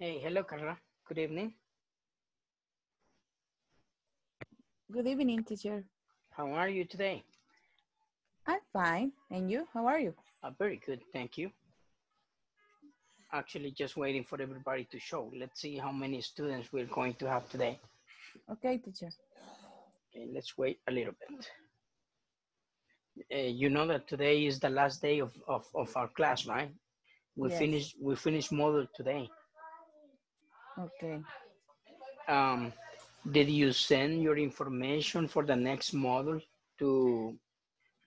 Hey, hello, Carla. Good evening. Good evening, teacher. How are you today? I'm fine. And you? How are you? Uh, very good, thank you. Actually, just waiting for everybody to show. Let's see how many students we're going to have today. Okay, teacher. Okay, let's wait a little bit. Uh, you know that today is the last day of, of, of our class, right? We Yes. finished we finished model today. Okay. Um, did you send your information for the next model to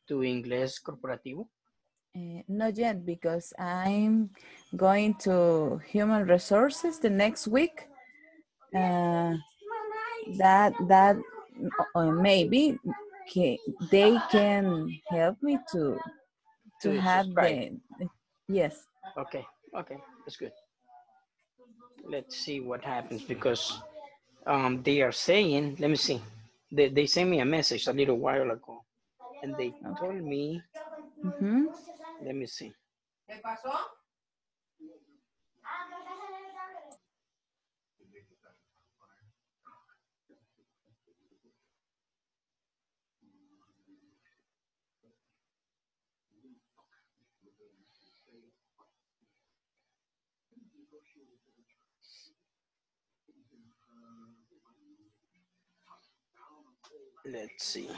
to Inglés Corporativo? Uh, not yet because I'm going to human resources the next week. Uh, that that uh, maybe ca- they can help me to to To have subscribe. the yes. Okay, okay, that's good. Let's see what happens because um, they are saying, let me see, they, they sent me a message a little while ago and they told me, Mhm. let me see. Let's see.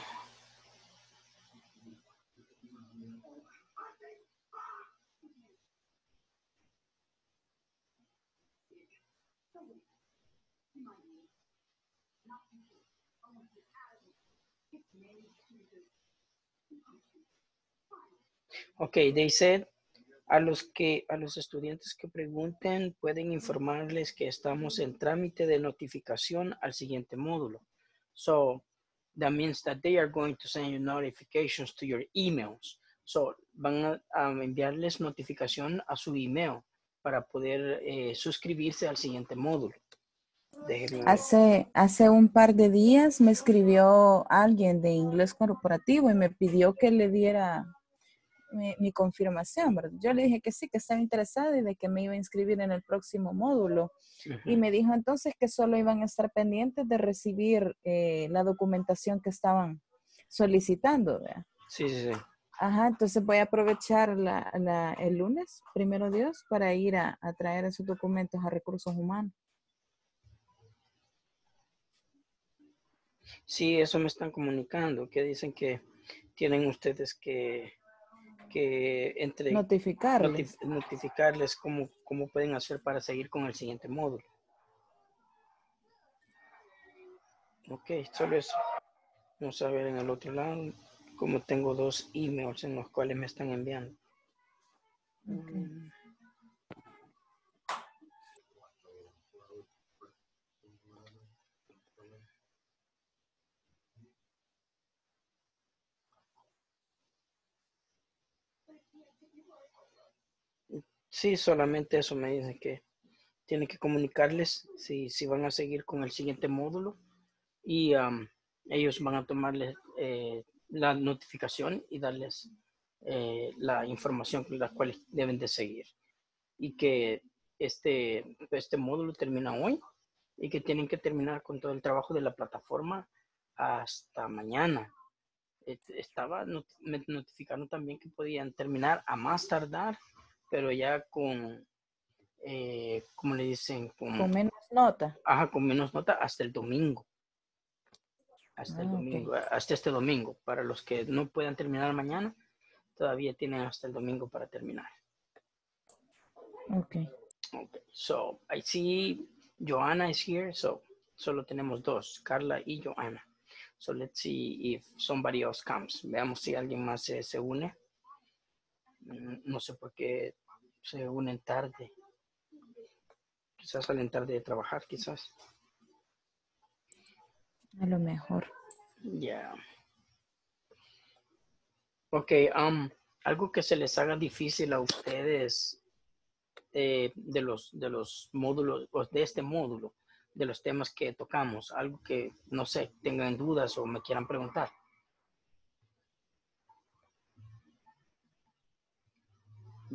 Okay, they said a los que a los estudiantes que pregunten pueden informarles que estamos en trámite de notificación al siguiente módulo. So that means that they are going to send you notifications to your emails. So van a, enviarles notificación a su email para poder eh, suscribirse al siguiente módulo. Hace, hace un par de días me escribió alguien de inglés corporativo y me pidió que le diera mi, mi confirmación, ¿verdad? Yo le dije que sí, que estaba interesada y de que me iba a inscribir en el próximo módulo. Y me dijo entonces que solo iban a estar pendientes de recibir eh, la documentación que estaban solicitando. ¿verdad? Sí, sí, sí. Ajá, entonces voy a aprovechar la, la- el lunes, primero Dios, para ir a, a traer esos documentos a recursos humanos. Sí, eso me están comunicando, que dicen que tienen ustedes que, que entre, Notificarles. notif- notificarles cómo, cómo pueden hacer para seguir con el siguiente módulo. Ok, solo eso. Vamos a ver en el otro lado, como tengo dos emails en los cuales me están enviando. Ok. Sí, solamente eso me dicen que tienen que comunicarles si, si van a seguir con el siguiente módulo y ellos van a tomarles eh, la notificación y darles eh, la información con la cual deben de seguir. Y que este, este módulo termina hoy y que tienen que terminar con todo el trabajo de la plataforma hasta mañana. Estaba, not- me también que podían terminar a más tardar, pero ya con, eh, ¿cómo le dicen? Con, Con menos nota. Ajá, con menos nota hasta el domingo. Hasta el Ah, ok. domingo, hasta este domingo. Para los que no puedan terminar mañana, todavía tienen hasta el domingo para terminar. Ok. Okay, so I see Joanna is here, so solo tenemos dos, Carla y Joanna. So let's see if somebody else comes. Veamos si alguien más se, se une. No sé por qué se unen tarde. Quizás salen tarde de trabajar, quizás. A lo mejor. Ya. Ok, um, algo que se les haga difícil a ustedes eh, de, los, de los módulos, o de este módulo, de los temas que tocamos, algo que, no sé, tengan dudas o me quieran preguntar.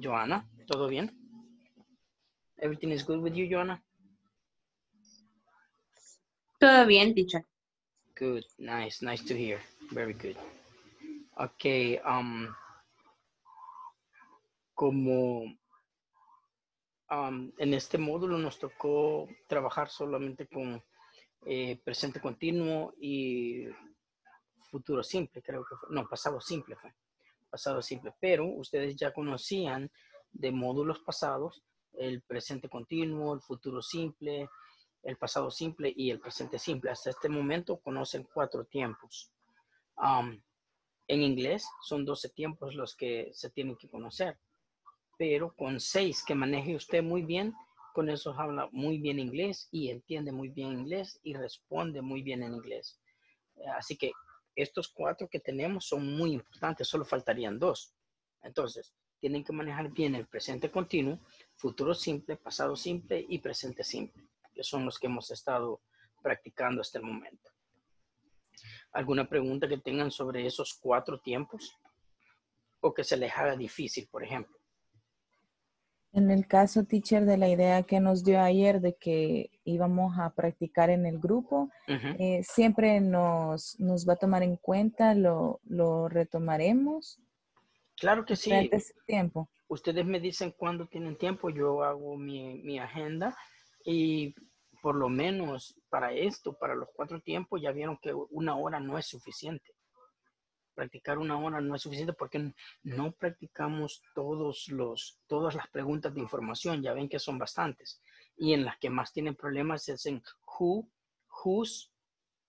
Joanna, ¿todo bien? Everything is good with you, Joanna? Todo bien, teacher. Good, nice, nice to hear. Very good. Okay, um, como um, en este módulo nos tocó trabajar solamente con eh, presente continuo y futuro simple, creo que fue. No, pasado simple fue. Pasado simple. Pero ustedes ya conocían de módulos pasados el presente continuo, el futuro simple, el pasado simple y el presente simple. Hasta este momento conocen cuatro tiempos. En inglés son 12 tiempos los que se tienen que conocer, pero con seis que maneje usted muy bien, con eso habla muy bien inglés y entiende muy bien inglés y responde muy bien en inglés. Así que estos cuatro que tenemos son muy importantes, solo faltarían dos. Entonces, tienen que manejar bien el presente continuo, futuro simple, pasado simple y presente simple, que son los que hemos estado practicando hasta el momento. ¿Alguna pregunta que tengan sobre esos cuatro tiempos? O que se les haga difícil, por ejemplo. En el caso, teacher, de la idea que nos dio ayer de que íbamos a practicar en el grupo, eh, siempre nos, nos va a tomar en cuenta, lo, lo retomaremos. Claro que sí. Ese tiempo. Ustedes me dicen cuándo tienen tiempo, yo hago mi, mi agenda y por lo menos para esto, para los cuatro tiempos, ya vieron que una hora no es suficiente. Practicar una hora no es suficiente porque no practicamos todos los, todas las preguntas de información. Ya ven que son bastantes. Y en las que más tienen problemas es en who, whose,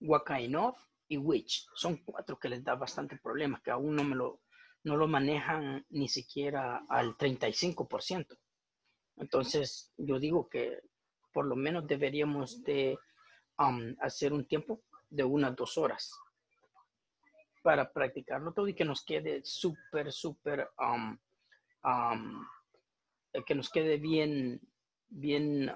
what kind of y which. Son cuatro que les da bastante problemas, que aún no me lo, no lo manejan ni siquiera al 35%. Entonces, yo digo que por lo menos deberíamos de um, hacer un tiempo de unas dos horas para practicarlo todo y que nos quede súper, súper, um, um, que nos quede bien, bien,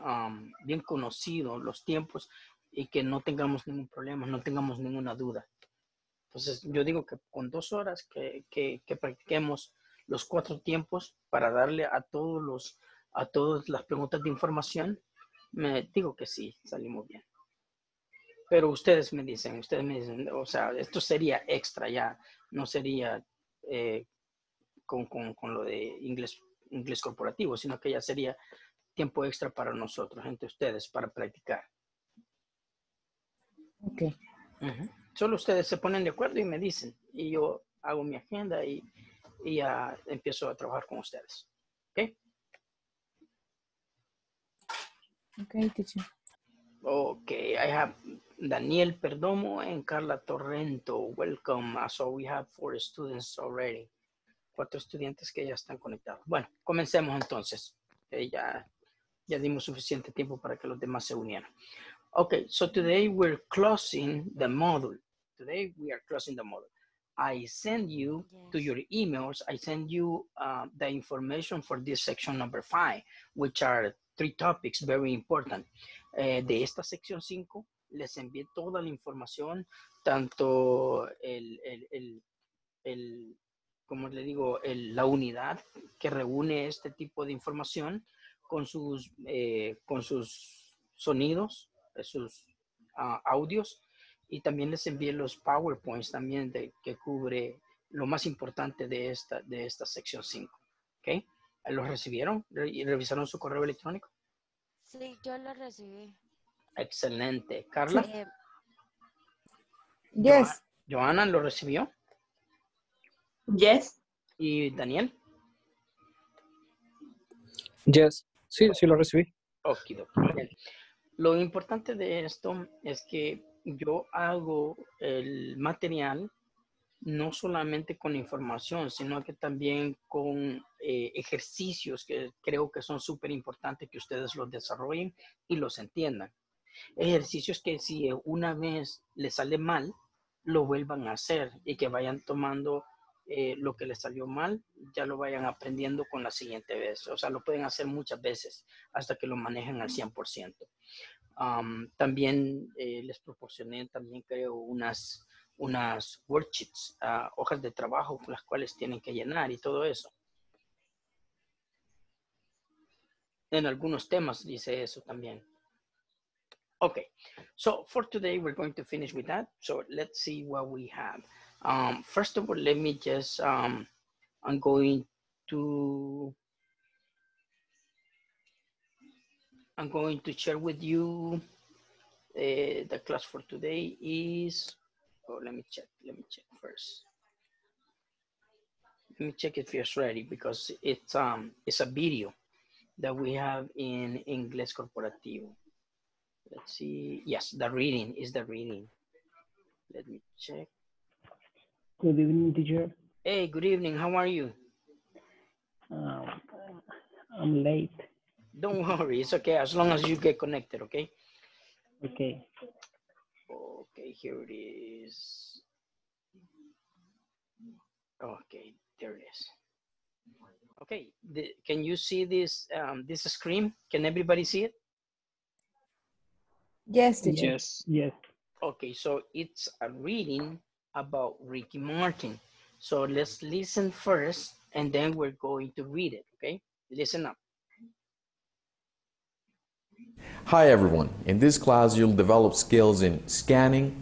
bien conocido los tiempos y que no tengamos ningún problema, no tengamos ninguna duda. Entonces, yo digo que con dos horas que, que, practiquemos los cuatro tiempos para darle a todos los, a todas las preguntas de información, me digo que sí, salimos bien. Pero ustedes me dicen, ustedes me dicen, o sea, esto sería extra ya, no sería eh, con, con, con, lo de inglés, inglés corporativo, sino que ya sería tiempo extra para nosotros, entre ustedes, para practicar. Ok. Solo ustedes se ponen de acuerdo y me dicen, y yo hago mi agenda y, y ya empiezo a trabajar con ustedes. ¿Ok? Ok, teacher. Ok, I have Daniel Perdomo and Carla Torrento. Welcome. Uh, so we have four students already. Cuatro estudiantes que ya están conectados. Bueno, comencemos entonces. Eh, ya, ya dimos suficiente tiempo para que los demás se unieran. Okay, so today we're closing the module. Today we are closing the model. I send you yes. to your emails, I send you uh, the information for this section number five, which are three topics very important. Eh, de esta sección 5 les envié toda la información, tanto el, el, el, como le digo, la unidad que reúne este tipo de información con sus, eh, con sus sonidos, sus uh, audios y también les envié los PowerPoints también de, que cubre lo más importante de esta, de esta sección 5. ¿Ok? ¿Los recibieron y revisaron su correo electrónico? Sí, yo lo recibí. Excelente. ¿Carla? Sí. Yes. ¿Joana lo recibió? Yes. ¿Y Daniel? Yes. Sí, sí lo recibí. Ok, Lo importante de esto es que yo hago el material no solamente con información, sino que también con eh, ejercicios que creo que son súper importantes que ustedes los desarrollen y los entiendan. Ejercicios que si una vez les sale mal, lo vuelvan a hacer y que vayan tomando eh, lo que les salió mal, ya lo vayan aprendiendo con la siguiente vez. O sea, lo pueden hacer muchas veces hasta que lo manejen al 100% también eh, les proporcioné, también creo, unas, unas worksheets, uh, hojas de trabajo con las cuales tienen que llenar y todo eso. En algunos temas dice eso también. Okay, so for today, we're going to finish with that. So let's see what we have. Um, first of all, let me just, um, I'm going to, I'm going to share with you, uh, the class for today is, oh, let me check, let me check first. Let me check if it's ready because it's, um, it's a video that we have in Inglés Corporativo. Let's see. Yes, the reading is the reading. Let me check. Good evening, teacher. Hey, good evening. How are you? Um, I'm late. Don't worry. It's okay as long as you get connected, okay? Okay. Okay, here it is. Okay, there it is. Okay, the, can you see this um, this screen? Can everybody see it? Yes, teacher. Yes. Yes. Okay, so it's a reading about Ricky Martin. So let's listen first and then we're going to read it, okay? Listen up. Hi everyone. In this class, you'll develop skills in scanning,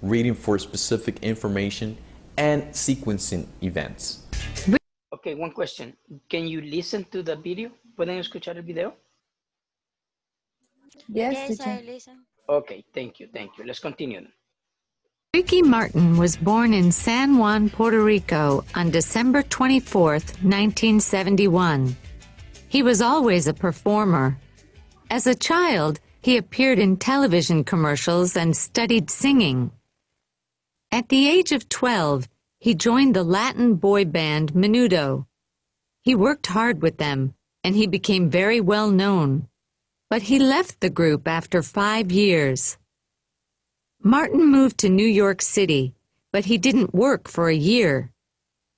reading for specific information, and sequencing events. Okay, one question. Can you listen to the video? ¿Pueden escuchar el video? Yes, Yes, I listen. Okay, thank you, thank you. Let's continue. Ricky Martin was born in San Juan, Puerto Rico on December 24, 1971. He was always a performer. As a child, he appeared in television commercials and studied singing. At the age of 12, he joined the Latin boy band Menudo. He worked hard with them, and he became very well known. But he left the group after five years. Martin moved to New York City, but he didn't work for a year.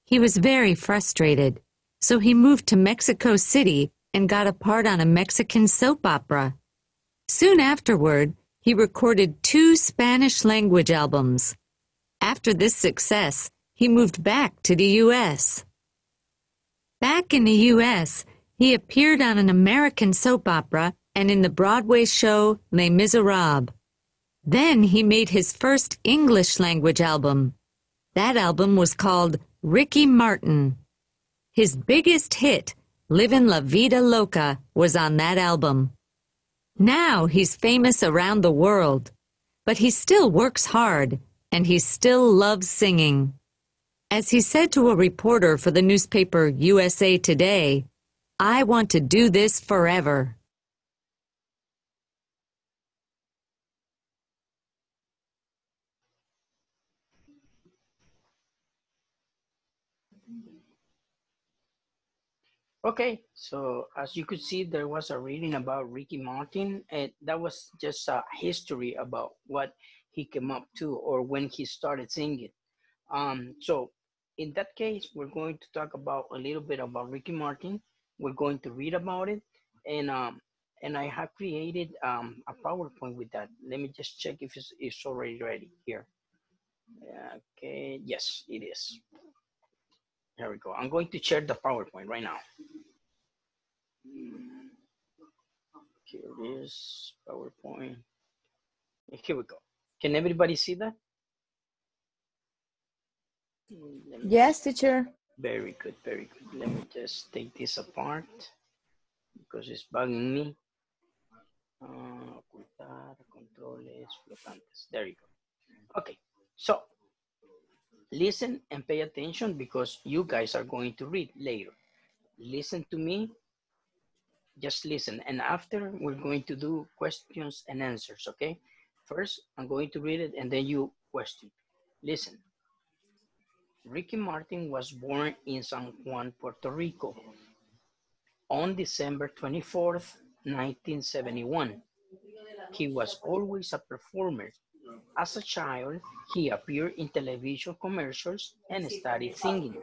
He was very frustrated, so he moved to Mexico City and got a part on a Mexican soap opera. Soon afterward, he recorded two Spanish language albums. After this success, he moved back to the U.S. Back in the U.S., he appeared on an American soap opera and in the Broadway show Les Miserables. Then he made his first English language album. That album was called Ricky Martin. His biggest hit, Livin' La Vida Loca, was on that album. Now he's famous around the world, but he still works hard and he still loves singing. As he said to a reporter for the newspaper USA Today, I want to do this forever. Okay, so as you could see, there was a reading about Ricky Martin, and that was just a history about what he came up to or when he started singing. Um, so in that case, we're going to talk about a little bit about Ricky Martin. We're going to read about it, and um, and I have created um, a PowerPoint with that. Let me just check if it's, it's already ready here. Okay, yes, it is. There we go. I'm going to share the PowerPoint right now. Here it is, PowerPoint. Here we go. Can everybody see that? Yes, teacher. Very good, very good. Let me just take this apart because it's bugging me. Ah, ocultar, controles, flotantes. There you go. Okay, so listen and pay attention because you guys are going to read later. Listen to me. Just listen. And after, we're going to do questions and answers, okay? First, I'm going to read it and then you question. Listen. Ricky Martin was born in San Juan, Puerto Rico on December 24th, 1971. He was always a performer. As a child, he appeared in television commercials and studied singing.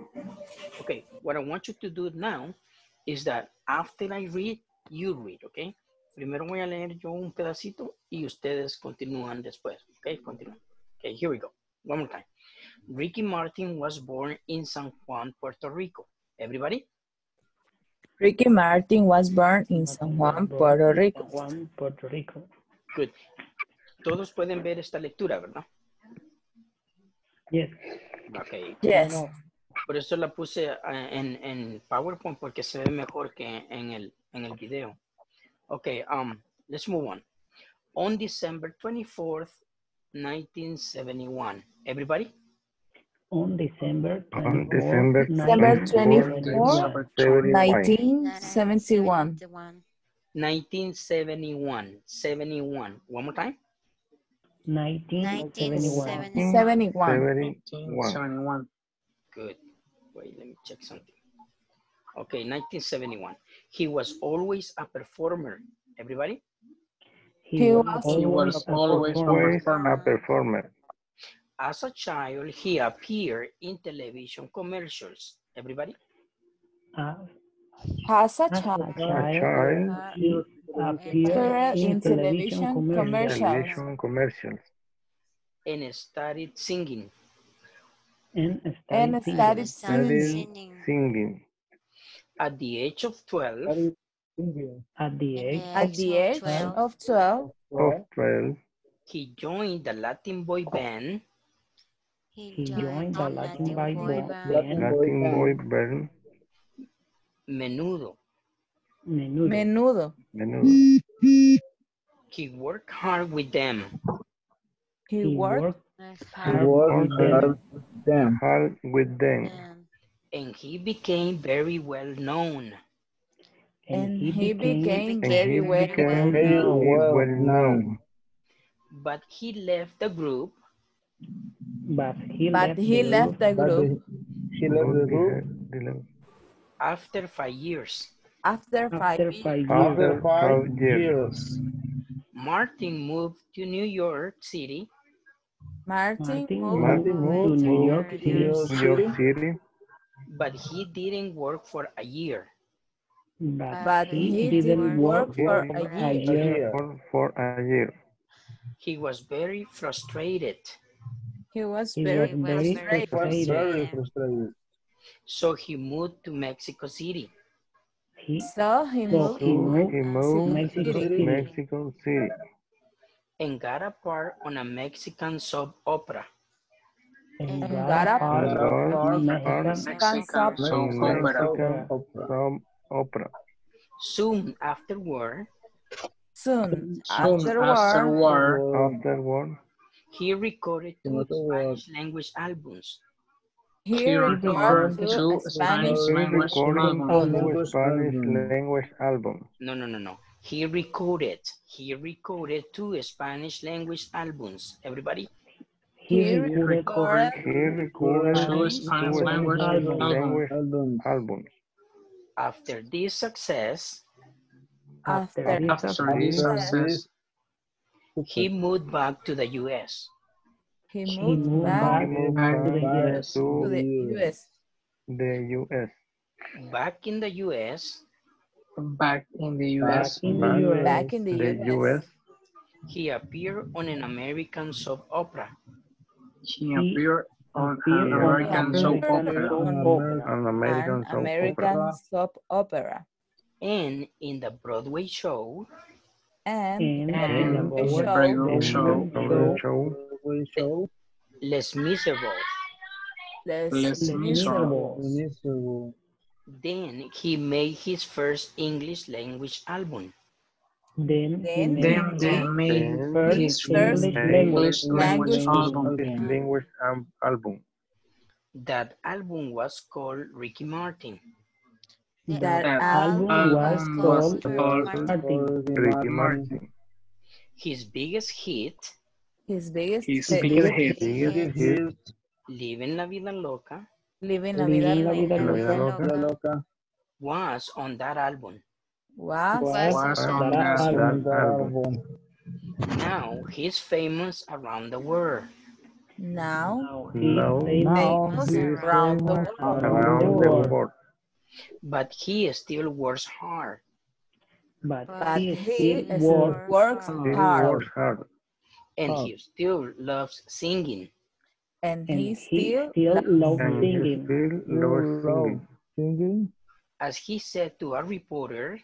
Okay, what I want you to do now is that after I read, you read, okay? Primero voy a leer yo un pedacito y ustedes continúan después, okay? Continúan. Okay, here we go. One more time. Ricky Martin was born in San Juan, Puerto Rico. Everybody? Ricky Martin was born in San Juan, Puerto Rico. Juan, Puerto Rico. Good. Todos pueden ver esta lectura, ¿verdad? Yes. Ok. Yes. Por eso la puse ah, en, en PowerPoint porque se ve mejor que en el, en el video. Okay, um, let's move on. On December 24th, 1971. Everybody? On December On 24, December December 24, 24, 1971. 1971. 1971. 71. One more time. 1971. 71. 71. Good. Wait, let me check something. Okay, 1971. He was always a performer. Everybody? He was always a always performer. Always a performer. As a child, he appeared in television commercials. Everybody? Uh, As a as a child, A child, child he appeared appeared in in television television commercials. commercials. television commercials. And started singing. And And started started singing. singing. Singing. At the age of 12, At the age At the age of 12, Of 12, he joined the Latin boy band he joined the Latin Bible band Latin boy band, Menudo. Menudo. menudo. menudo. He worked hard with them. He He worked worked Hard hard with them. hard with them. and he became very well known. and he became And very he well became known. very well known. But he left the group But he But left he the left group the group after five years. After five after years. five After years. five years. Martin moved to New York City Martin Martin moved Martin moved moved to New to York City, New York City, but he didn't work for a year. but, But he, he didn't work he for didn't a year. for, for a year. He was very frustrated. He was He very was very frustrated. frustrated. So he moved to Mexico City. He, So he so moved he moved He to moved Mexico City Mexico City and got a part on a Mexican soap opera. and and got got a a part part of on Mexican soap in Mexican soap opera. Soon afterward, soon Soon afterward. Afterward, he recorded two Spanish language albums. He He recorded recorded two two Spanish he language recording albums. Spanish language albums. No, no, no, no. He recorded. He recorded two Spanish language albums. Everybody? He He recorded He recorded Two two Spanish Spanish language language albums. After this success, after After this success, this success, he moved back to the U.S. he he moved moved back back back to the US. to to the U.S. the U.S. Back in the U.S., back in the U.S., in the Back US. Back in the, The U.S. U.S. he appeared on an American soap opera. he appeared on an American soap opera. soap opera. An American soap American opera. soap opera. And in the Broadway show, And And And in the the show, Broadway show, the Broadway show, Les Miserables. Les Les Miserables. Miserables. Then he made his first English language album. Then, Then he then made Then first his first English English language language language album. his language album. That album was called Ricky Martin. That That album album was called was called Martin. Ricky Martin. His biggest hit, his biggest His hit, biggest hit, Biggest hit, Living La Vida Loca, Living la Vida Living la vida Loca, La Vida Loca, was on that album. was was on that that album. that album. Now he's famous around the world. now Now he Now famous he is around the world. around the world. But he still works hard. but But he he still works works hard works hard. And Oh. he still loves singing. and and he he still still loves And he singing. still loves singing. As he said to a reporter,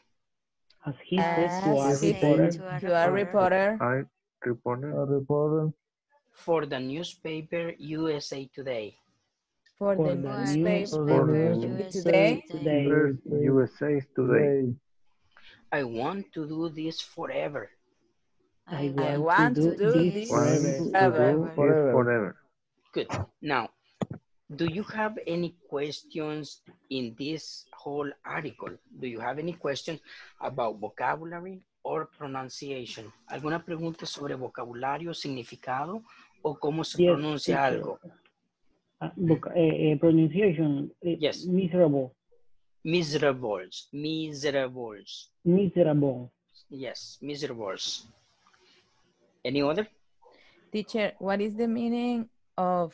As he says to as our he reporter, to a reporter, I, Reporter. A reporter. For the newspaper USA Today. For For the the newspaper newspaper today. Today. USA Today. I want to do this forever. I I want to do this forever. Forever. forever. Good. Now, do you have any questions in this whole article? Do you have any questions about vocabulary or pronunciation? ¿Alguna pregunta sobre vocabulario, significado o cómo se Yes, pronuncia teacher. algo? Uh, voc- eh, eh, pronunciation. eh, Yes. Miserable. Miserables, miserables. Miserable. Yes, miserables. Any other? Teacher, what is the meaning of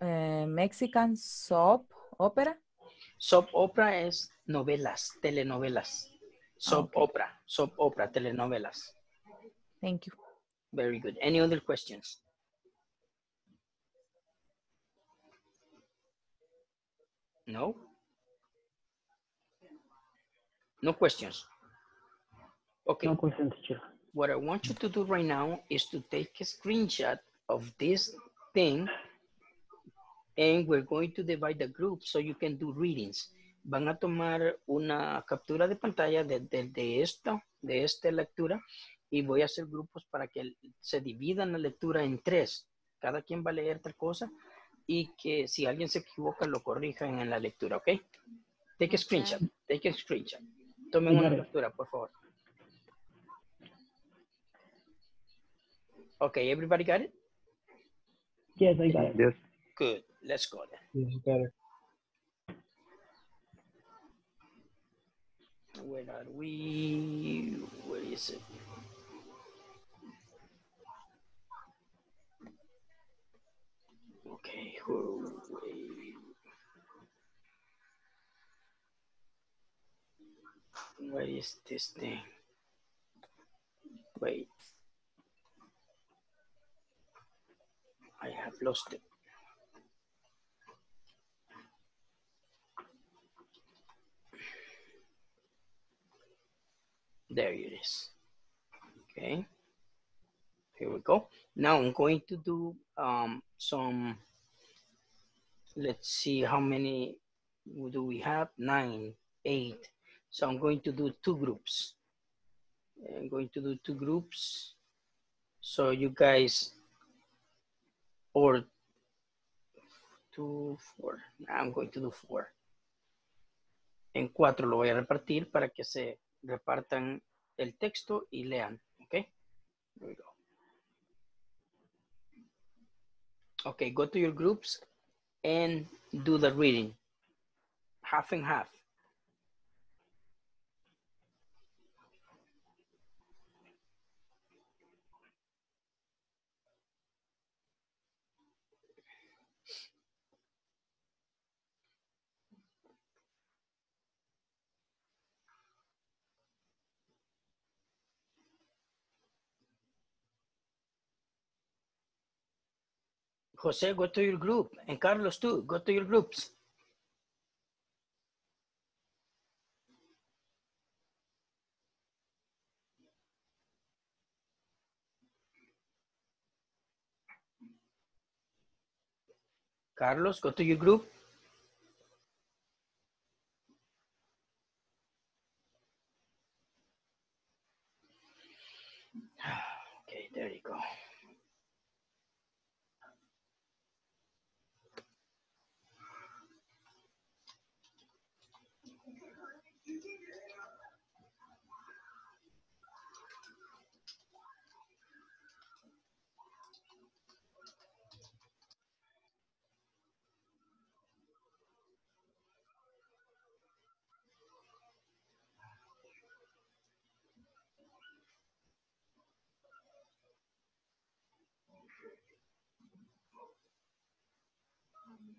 uh, Mexican soap opera? Soap opera es novelas, telenovelas. Soap Okay. opera, soap opera, telenovelas. Thank you. Very good. Any other questions? No? No questions? Okay, No question, teacher. What I want you to do right now is to take a screenshot of this thing and we're going to divide the group so you can do readings. Van a tomar una captura de pantalla de, de, de esto, de esta lectura y voy a hacer grupos para que se dividan la lectura en tres. Cada quien va a leer tal cosa y que si alguien se equivoca lo corrijan en la lectura, ¿ok? Take a screenshot, take a screenshot. Tomen una captura, por favor. Okay, everybody got it? Yes, I got it. Yes. Good. Let's go then. Yes, got it. Where are we? Where is it? Okay, who? Where is this thing? Wait. I have lost it. There it is. Okay. Here we go. Now I'm going to do um, some, let's see how many do we have? Nine, eight. So I'm going to do two groups. I'm going to do two groups. So you guys, or two, four. I'm going to do four. En cuatro lo voy a repartir para que se repartan el texto y lean, ¿ok? Here we go. Okay, go to your groups and do the reading. Half and half. Jose, go to your group. And Carlos too, go to your groups. Carlos, go to your group.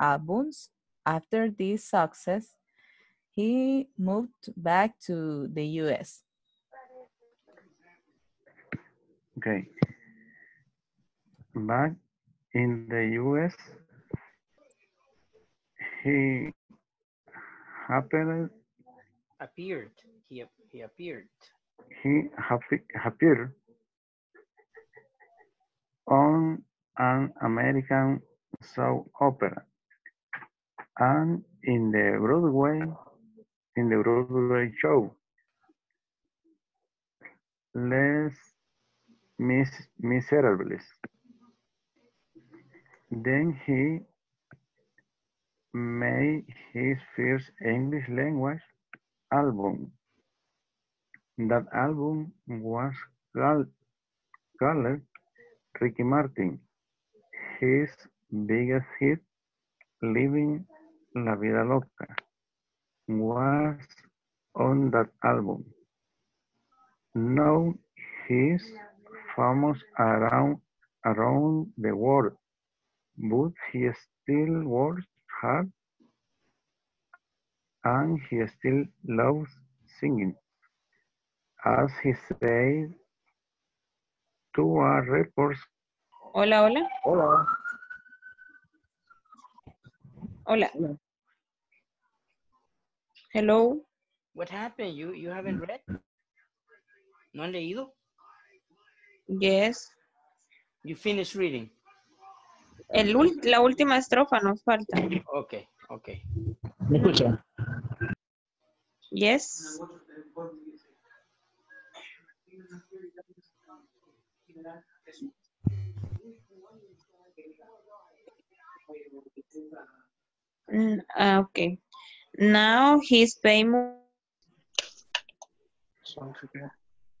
albums. After this success, he moved back to the US. Okay. Back in the US, he happened, Appeared. He, he appeared. he appeared on an American soap opera and in the Broadway, in the Broadway show. Les Mis Miserables. Then he made his first English language album. That album was called, called Ricky Martin. His biggest hit, Living La Vida Loca, was on that album. Now he's famous around around the world, but he still works hard and he still loves singing. As he said to a reporter, Hola, hola. Hola. Hola. Hello. What happened? You, you haven't read? ¿No han leído? Yes. You finished reading. El, la última estrofa nos falta. Okay, okay. ¿Me escucha? Yes. Mm, ah, okay. Now he's famous.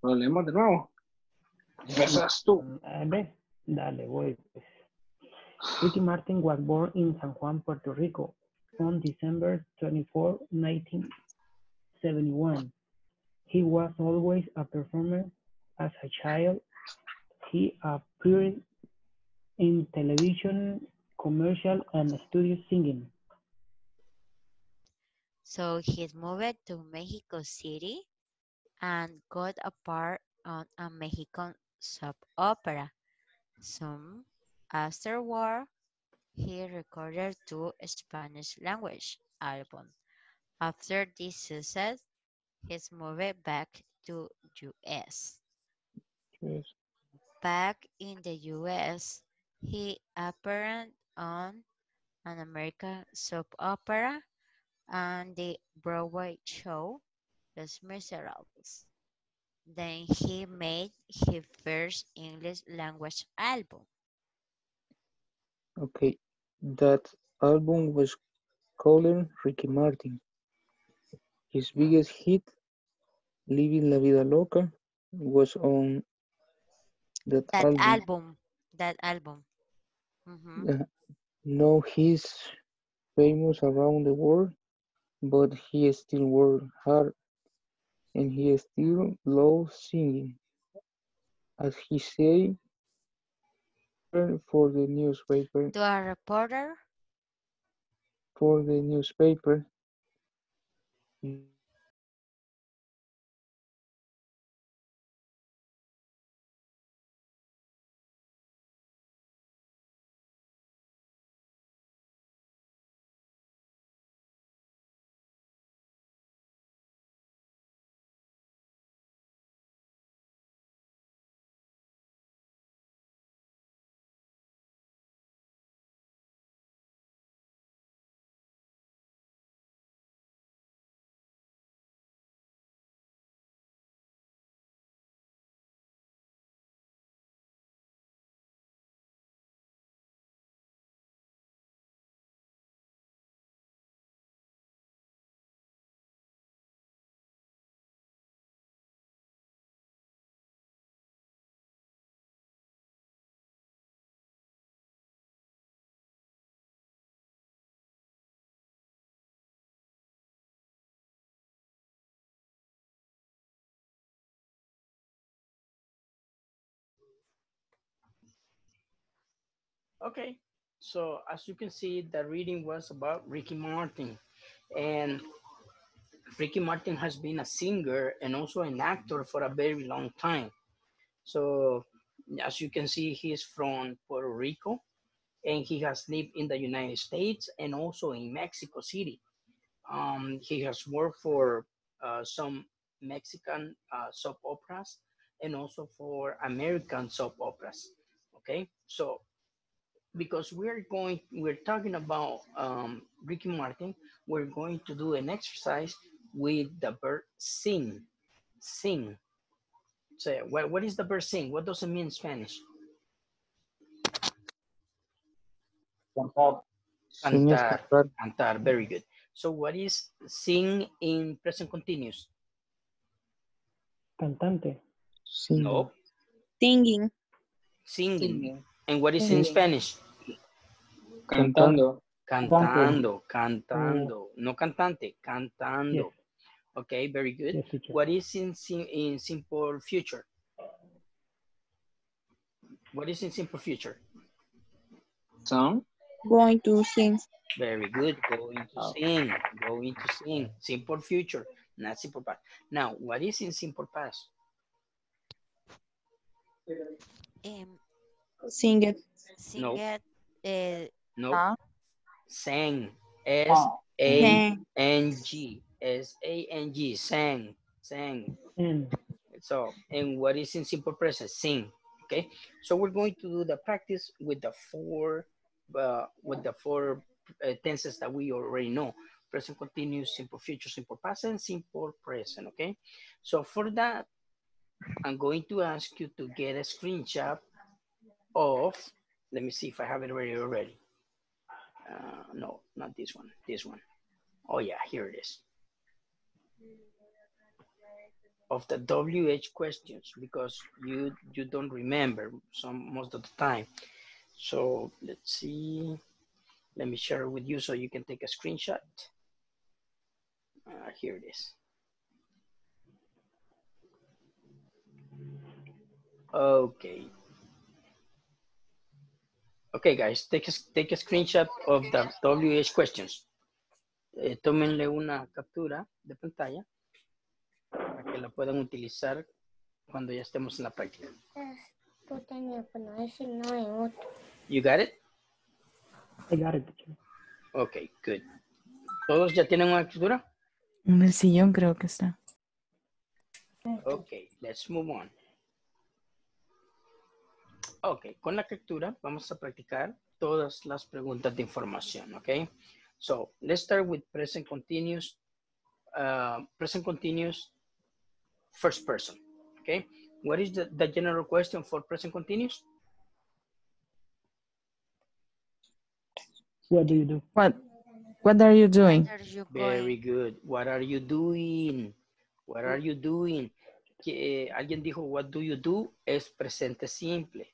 Problemas de nuevo. Empezas tú. A ver, dale, voy. pues. Ricky Martin was born in San Juan, Puerto Rico on December 24, 1971. He was always a performer as a child. He appeared in television, commercial, and studio singing. So he moved to Mexico City and got a part on a Mexican soap opera. Uh, Soon afterward, he recorded two Spanish language albums. After this success, he moved back to US. Back in the US, he appeared on an American soap opera and the Broadway show Los Miserables. Then he made his first English language album. Okay, that album was called Ricky Martin. His biggest hit, Living La Vida Loca, was on that, That album. album, that album. Mhm. Uh, Now he's famous around the world, but he still works hard and he still loves singing. As he say for the newspaper, To a reporter, for the newspaper, Okay, so as you can see, the reading was about Ricky Martin. And Ricky Martin has been a singer and also an actor for a very long time. So as you can see, he's from Puerto Rico and he has lived in the United States and also in Mexico City. Um, he has worked for uh, some Mexican uh, soap operas and also for American soap operas. Okay, so because we're going, we're talking about um, Ricky Martin, we're going to do an exercise with the verb sing, sing. So what, what is the verb sing? What does it mean in Spanish? Cantar, cantar. cantar, very good. So what is sing in present continuous? Cantante. Sing. No, Singing. singing. And what is in Spanish? Cantando. Cantando, cantando, no cantante, cantando. Okay, very good. Yes. What is in, sim- in simple future? What is in simple future? Song. Going to sing. Very good. Going to sing. Going to sing. Simple future, not simple past. Now, what is in simple past? Um, Sing it. sing No. it, uh, No. Huh? Sang. S A Sang. N G. S A N G. Sang. Sang. And So, and what is in simple present? Sing. Okay. So we're going to do the practice with the four, uh, with the four uh, tenses that we already know. Present continuous, simple future, simple past, and simple present. Okay. So for that, I'm going to ask you to get a screenshot of, let me see if I have it ready already. Uh, no, not this one, this one. Oh yeah, here it is. Of the WH questions because you you don't remember some most of the time. So let's see. Let me share it with you so you can take a screenshot. Uh, here it is. Okay. Okay, guys, take a, take a screenshot of the WH questions. Eh, tómenle una captura de pantalla para que la puedan utilizar cuando ya estemos en la práctica. You got it? I got it. Okay, good. ¿Todos ya tienen una captura? En el sillón creo que está. Okay, let's move on. Ok, con la captura vamos a practicar todas las preguntas de información, ok? So, let's start with present continuous, uh, present continuous first person, okay? What is the, the general question for present continuous? What do you do? What What are you doing? You Very good. What are you doing? What are you doing? Que, eh, alguien dijo, what do you do? Es presente simple.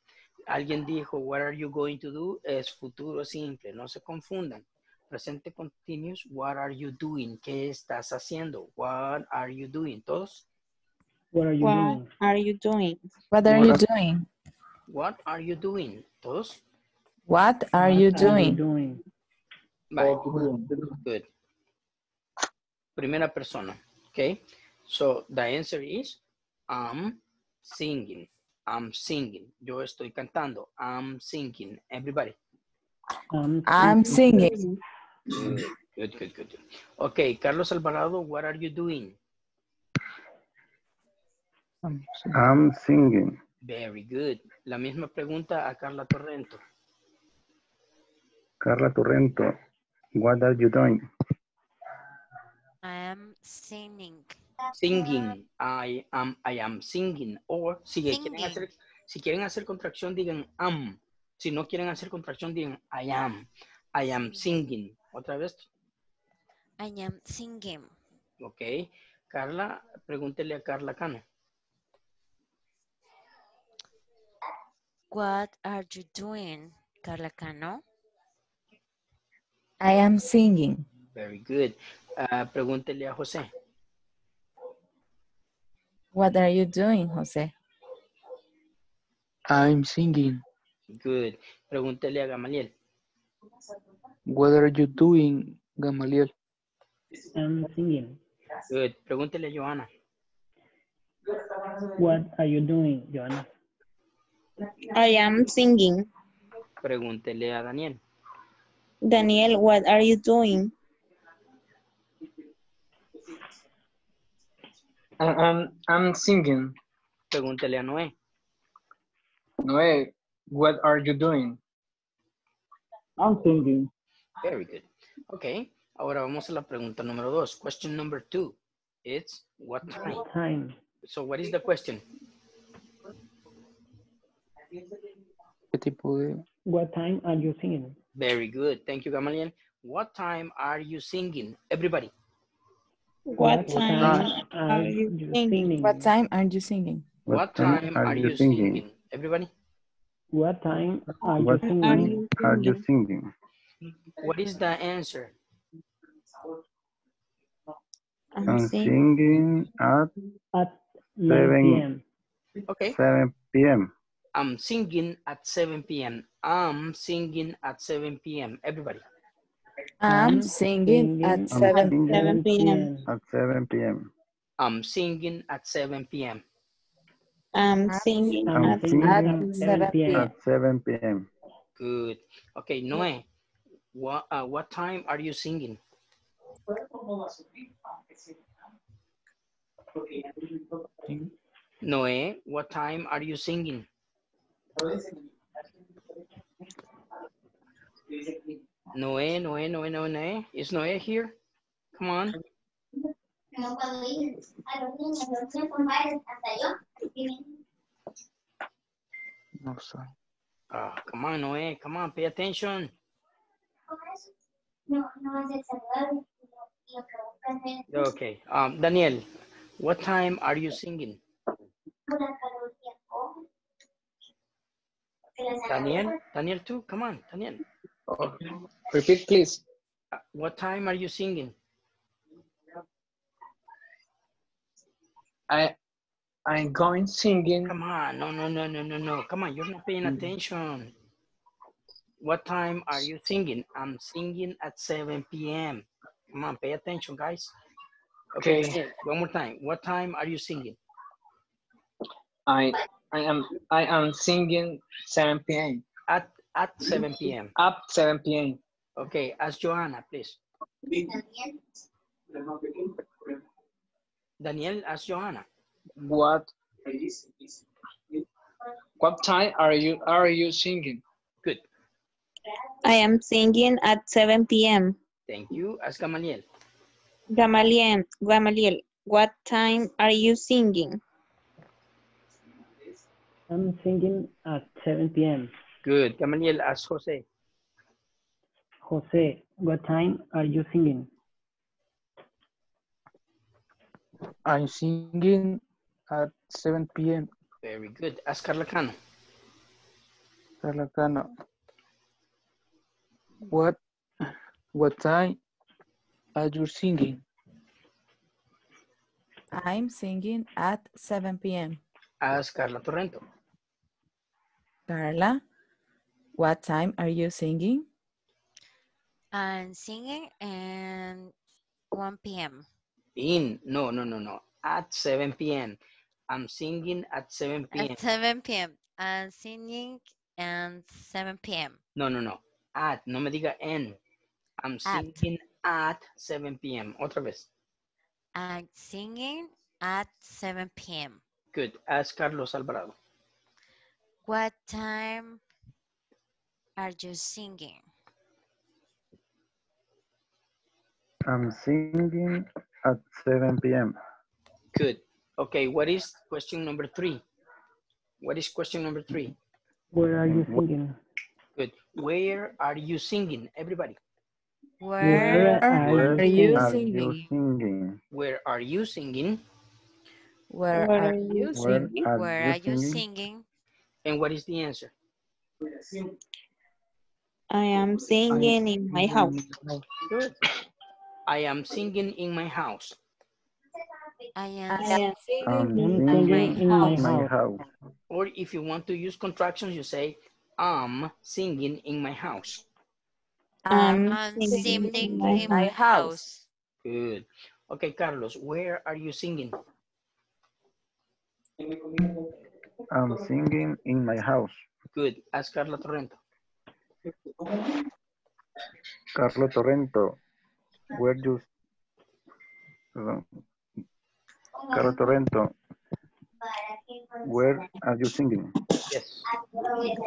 Alguien dijo, what are you going to do? Es futuro simple. No se confundan. Presente continuous, what are you doing? ¿Qué estás haciendo? What are you doing? ¿Todos? What are you What doing? are you doing? What are What you are- doing? What are you doing? ¿Todos? What are you What are you doing? doing? Oh, good. Primera persona. Okay. So the answer is I'm singing. I'm singing. Yo estoy cantando. I'm singing. Everybody. I'm I'm singing. Good, good, good, good. Okay, Carlos Alvarado, what are you doing? I'm I'm singing. Very good. La misma pregunta a Carla Torrento. Carla Torrento, what are you doing? I am singing. Singing. I am, I am singing. O si quieren hacer, si quieren hacer contracción, digan am. Si no quieren hacer contracción, digan I am. I am singing. Otra vez. I am singing. Ok. Carla, pregúntele a Carla Cano. What are you doing, Carla Cano? I am singing. Very good. Ah, pregúntele a José. What are you doing, Jose? I'm singing. Good. Pregúntele a Gamaliel. What are you doing, Gamaliel? I'm singing. Good. Pregúntele a Joana. What are you doing, Joanna? I am singing. Pregúntele a Daniel. Daniel, what are you doing? Ah, I'm, I'm singing. Pregúntele a Noé. Noé, what are you doing? I'm singing. Very good. Okay. Ahora vamos a la pregunta número dos. Question number two. It's what time? Time. So what is the question? ¿Qué tipo? What time are you singing? Very good. Thank you, Gamaliel. What time are you singing? Everybody. What time are you you singing? singing? What time are you singing? What time are you singing? Everybody. What time are you What singing? time are you singing? What is the answer? I'm I'm singing. singing at At Seven. p.m. Okay. 7 p.m. I'm singing at 7 p.m. I'm singing at 7 p.m. Everybody. I'm singing at 7 7 p.m. at 7 p.m. I'm singing at 7 p.m. I'm singing at at at 7 p.m. At 7 p.m. Good. Okay, Noe. What uh, what time are you singing? Noe, what time are you singing? Noe, Noe, Noe, Noe, Noe. Is Noe here? Come on. No sé. Oh, come on, Noe. Come on, pay attention. No, no vas a celebrar. Okay. Um, Daniel, what time are you singing? Daniel, Daniel too. Come on, Daniel. Oh, repeat, please. What time are you singing? I, I'm going singing. Come on, no, no, no, no, no, no. Come on, you're not paying mm. attention. What time are you singing? I'm singing at 7 p.m. Come on, pay attention, guys. Okay, Okay. One more time. What time are you singing? I, I am, I am singing 7 p.m. At at 7 p.m. At 7 p.m. Okay, ask Joanna, please. Daniel, ask Joanna. What, what time are you, are you singing? Good. I am singing at 7 p.m. Thank you. Ask Gamaliel. Gamaliel, Gamaliel, what time are you singing? I'm singing at 7 p.m. Good. Gamaliel, ask Jose. Jose, what time are you singing? I'm singing at 7 p.m. Very good. Ask Carla Cano. Carla Cano. What, what time are you singing? I'm singing at 7 p.m. Ask Carla Torrento. Carla, what time are you singing? I'm singing and 1 p.m. In. No, no, no, no. At 7 p.m. I'm singing at 7 p.m. At 7 p.m. I'm singing at 7 p.m. No, no, no. At. No me diga en. I'm At. singing at 7 p.m. Otra vez. I'm singing at 7 p.m. Good. Ask Carlos Alvarado. What time are you singing? I'm singing at 7 p.m. Good. Okay, what is question number three? What is question number three? Where are you singing? Good. Where are you singing? Everybody. Where are are you Are singing? you singing? Where are you singing? Where Where are are you singing? where are you singing? singing? And what is the answer? I am singing in my house. Good. I am singing in my house. I I am am I'm singing I'm singing singing in my in my house. house. Or if you want to use contractions, you say, I'm singing in my house. I'm I'm singing singing in my in my my house. house. Good. Okay, Carlos, where are you singing? I'm singing in my house. Good. Ask Carla Torrento. Carlos Torrento, where you... Perdón. Carlos Torrento, where are you singing? Yes.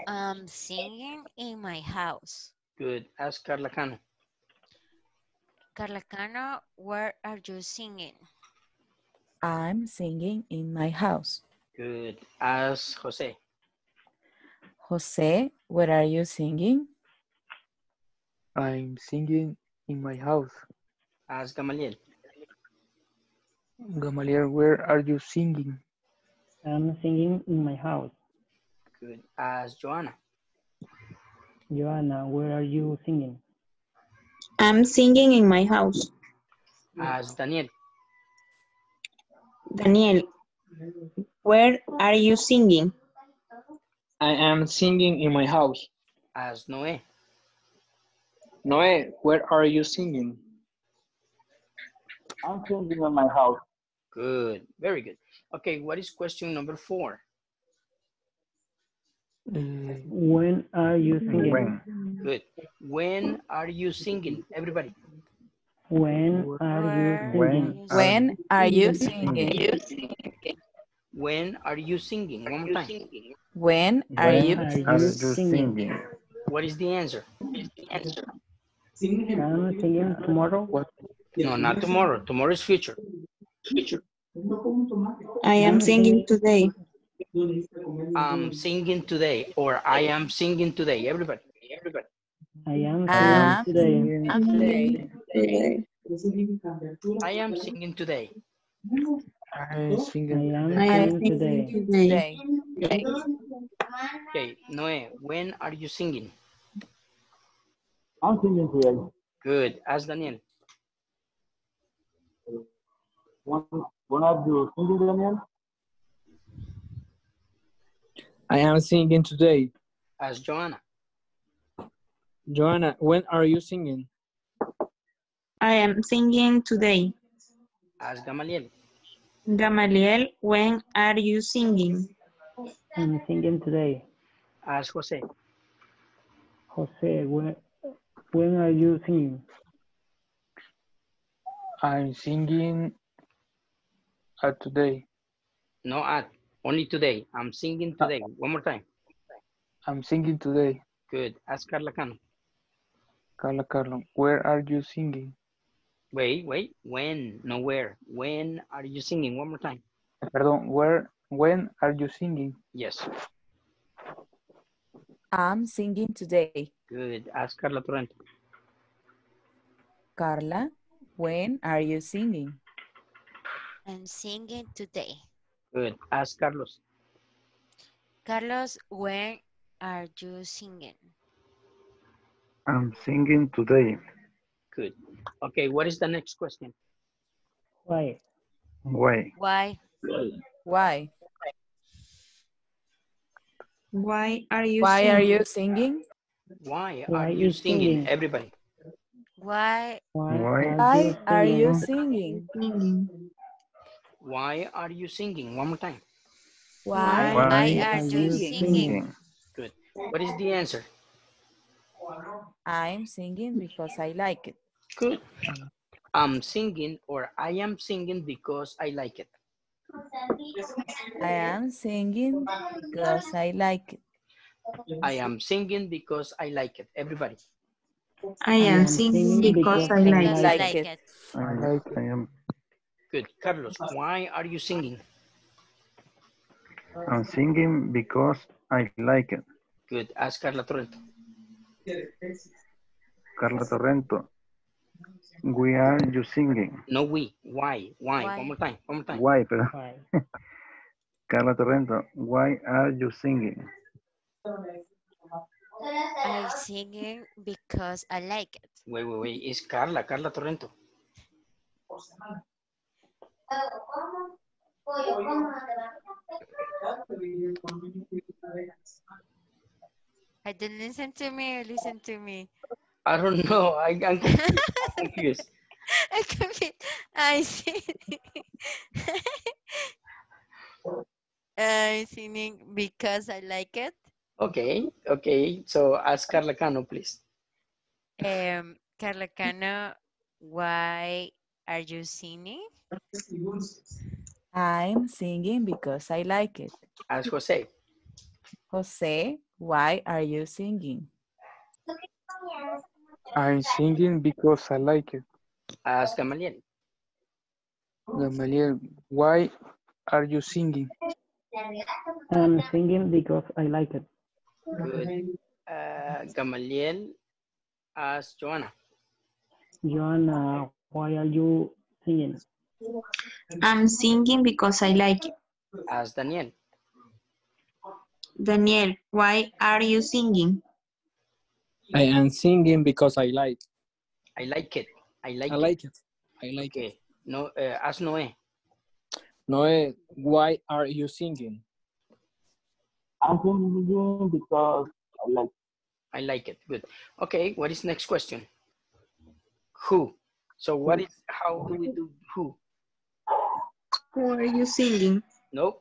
I'm singing in my house. Good. Ask Carla Cano. Carla Cano, where are you singing? I'm singing in my house. Good. Ask Jose. Jose, where are you singing? I'm singing in my house. Ask Gamaliel. Gamaliel, where are you singing? I'm singing in my house. Good. Ask Joanna. Joanna, where are you singing? I'm singing in my house. Ask Daniel. Daniel, where are you singing? I am singing in my house. As Noé. Noé, where are you singing? I'm singing in my house. Good. Very good. Okay, what is question number four? Uh, When are you singing? When? Good. When are you singing? Everybody. When are you singing? When are you singing? singing? When are you singing? One more time. When are When you are are you you singing? singing? What is the answer? I'm singing tomorrow. what? No, not tomorrow. Tomorrow is future. Future. I am singing today. I'm singing today or I am singing today. Everybody. Everybody. I am Ah, singing today. Today. Today. I am singing today. I'm I singing I am today. singing today. Today. Okay, Noé, when are you singing? I'm singing today. Good. Ask Daniel. When, when are you singing, Daniel? I am singing today. Ask Joanna. Joanna, when are you singing? I am singing today. Ask Gamaliel. Gamaliel, when are you singing? I'm singing today. Ask Jose. Jose, when, when are you singing? I'm singing at today. No at. Only today. I'm singing ah. today. One more time. I'm singing today. Good. Ask Carla Cano. Carla Carlo, where are you singing? Wait, wait. When? No where. When are you singing? One more time. Perdón, where, when are you singing? Yes. I'm singing today. Good. Ask Carla Torrento. Carla, when are you singing? I'm singing today. Good. Ask Carlos. Carlos, when are you singing? I'm singing today. Good. Okay, what is the next question? Why? Why? Why? Why? Why are you Why singing? are you singing? Why Why are are you you singing? singing? Everybody. Why Why, Why Why are you singing? singing? Why are you singing? One more time. Why, Why are are you you singing? singing? Good. What is the answer? I'm singing because I like it. Good. I'm um, singing or I am singing because I like it. I am singing because I like it. I am singing because I like it. Everybody. I am singing because I like I like like it. it. I, like I am Good. Carlos, why are you singing? I'm singing because I like it. Good. Ask Carla Torrento. Carla Torrento. We are you singing. No we. Why? Why? Why? One more time. One more time. Why, pero Why? Carla Torrento. Why are you singing? I'm singing because I like it. Wait, wait, wait. It's Carla. Carla Torrento. I didn't listen to me. Listen to me. I don't know. I, I'm confused. confused. I confused. I see. I'm singing because I like it. Okay. Okay. So ask Carla Cano, please. Um, Carla Cano, why are you singing? I'm singing because I like it. Ask Jose. Jose, why are you singing? I'm singing because I like it. Ask Gamaliel. Gamaliel, why are you singing? I'm singing because I like it. Good. Uh, Gamaliel. Ask Joanna. Joanna, why are you singing? I'm singing because I like it. Ask Daniel. Daniel, why are you singing? I am singing because I like. I like it. I like I it. like it. I like it. No, uh, ask Noé. Noe, why are you singing? I'm singing because I like I like it. Good. Okay. What is next question? Who? So what is, how do we do who? Who are you singing? No.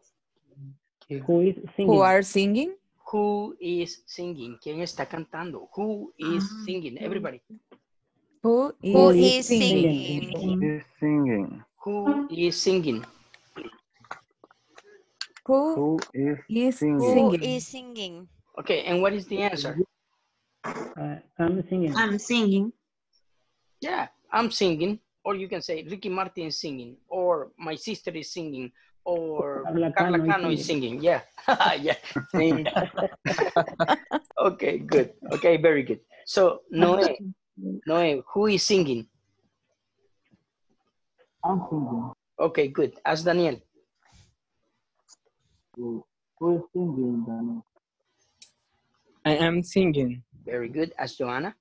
Who is singing? Who are singing? Who is singing? ¿Quién está cantando? Who is singing? Everybody. Who is, Who is singing? singing? He's singing. Who is singing? Who Who is is singing? Who is singing? is singing? Okay. And what is the answer? Uh, I'm singing. I'm singing. Yeah, I'm singing. Or you can say Ricky Martin is singing. Or my sister is singing. Or Carla Carla Cano is Cano is singing. Yeah. yeah. Okay, good. Okay, very good. So Noé, Noé, who is singing? I'm singing. Okay, good. Ask Daniel. Who who is singing then? I am singing. Very good. Ask Joanna.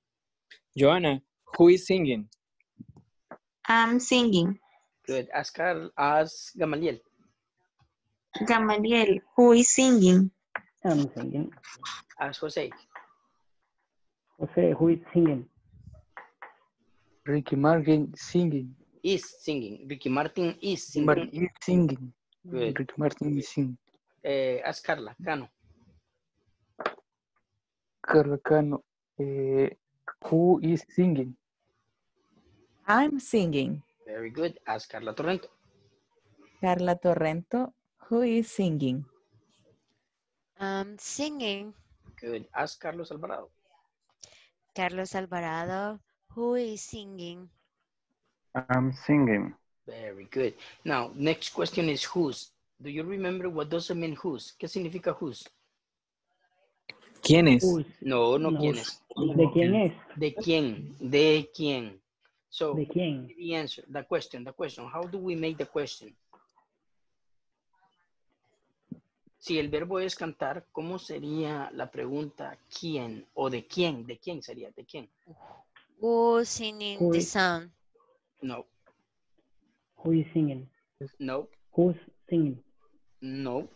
Joanna, who is singing? I'm singing. Good. Ask Carl. Ask Gamaliel. Gamaliel, who is singing? I'm singing. Ask Jose. Jose, who is singing? Ricky Martin singing. Is singing. Ricky Martin is singing. Martin is singing. Good. Ricky Martin is singing. Eh, ask Carla. Cano. Carla Cano, eh, who is singing? I'm singing. Very good. Ask Carla Torrento. Carla Torrento, who is singing? Um, singing. Good. Ask Carlos Alvarado. Carlos Alvarado, who is singing? I'm singing. Very good. Now, next question is whose. Do you remember what does it mean whose? ¿Qué significa whose? ¿Quién es? Who's? No, no No. quién es. ¿De quién es? De quién. De quién. So, ¿De quién? the answer, the question, the question. How do we make the question? Si el verbo es cantar, ¿cómo sería la pregunta quién o de quién? ¿De quién sería? ¿De quién? Who singing Who the is- song? No, Who is singing? no, Who's singing? no.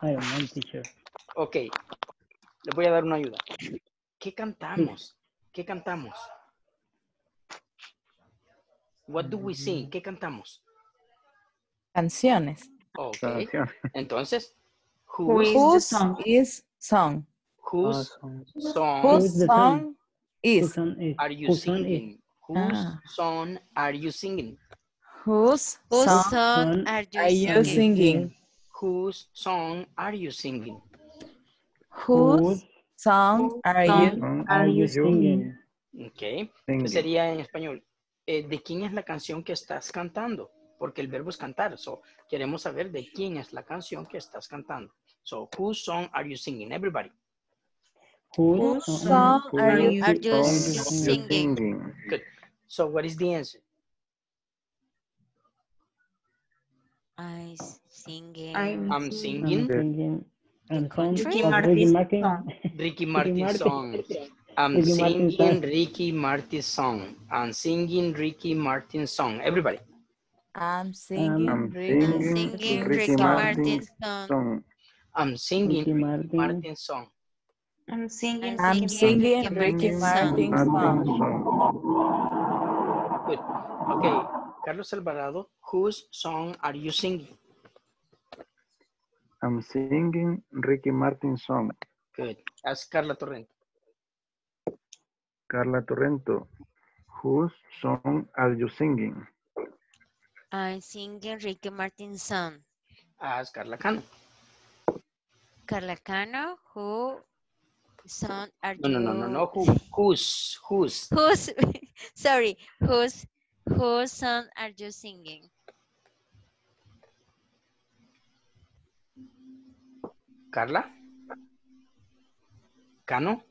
I don't know, teacher. Ok, le voy a dar una ayuda. ¿Qué cantamos? ¿Qué ¿Qué cantamos? What do we sing? ¿Qué cantamos? Canciones. Ok. Entonces, Who is whose, the song? is song? whose song Who's Whose the song is? Are you singing? Whose song are you singing? Whose Whose song song son are you singing? Whose song are you singing? Whose song are you? are you singing? Ok. ¿Qué singing? sería en español? Eh, ¿De quién es la canción que estás cantando? Porque el verbo es cantar. So, queremos saber de quién es la canción que estás cantando. So, whose song are you singing? Everybody. Whose song are you- Are you singing? Good. So, what is the answer? I singing. I'm I'm I'm singing country? Ricky Martin. song. Ricky Martin song. I'm Ricky singing. Ricky Martin song. I'm singing Ricky Martin song. Everybody. I'm singing I'm Ricky I'm singing singing Martin's Ricky song. Martin's song. Song. I'm singing Ricky Martin. Martin song. I'm singing. I'm singing singing Ricky Martin song. song. Good. Okay. Carlos Alvarado, whose song are you singing? I'm singing Ricky Martin song. Good. Ask Carla Torrent. Carla Torrento. Whose song are you singing? I'm singing Ricky Martin's song. Ask ah, Carla Cano. Carla Cano, who song are No, you? no, no, no, no. Who, whose, whose? Whose, sorry, whose, whose song are you singing? Carla? Cano?